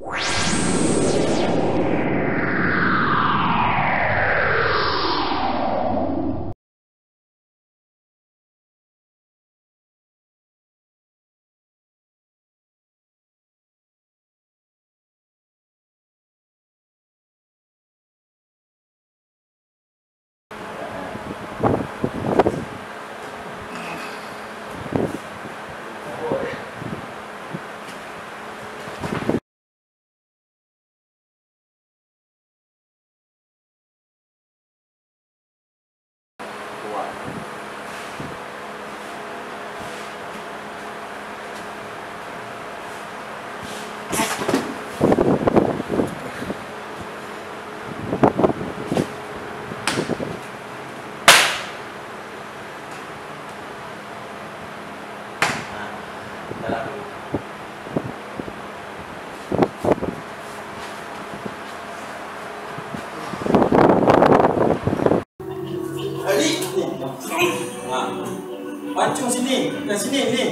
you Gracias. Pancung sini, dan sini ni.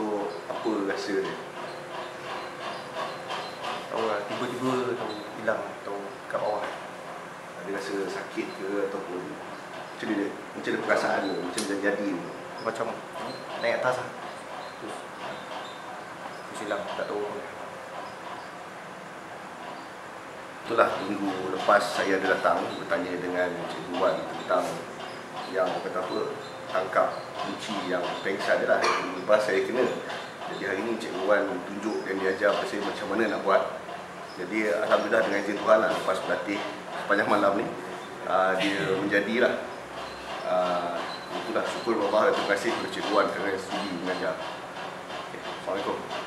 So apa rasa dia? Tahu lah, tiba-tiba tahu hilang tahu kat bawah. Ada rasa sakit ke ataupun macam dia macam dia perasaan dia macam dia jadi ni. Macam naik atas lah. Terus, terus hilang, tak tahu apa. Itulah minggu lepas saya ada datang bertanya dengan Cikgu Wan tentang yang kata apa tangkap kunci yang pengsan dia lah. Lepas saya kena. Jadi hari ni Cikgu Wan tunjuk dan dia ajar pada saya macam mana nak buat. Jadi Alhamdulillah dengan izin Tuhan lah lepas berlatih sepanjang malam ni uh, dia menjadilah uh, itulah syukur Allah dan terima kasih kepada Cikgu Wan kerana sudi mengajar. Okay. Assalamualaikum.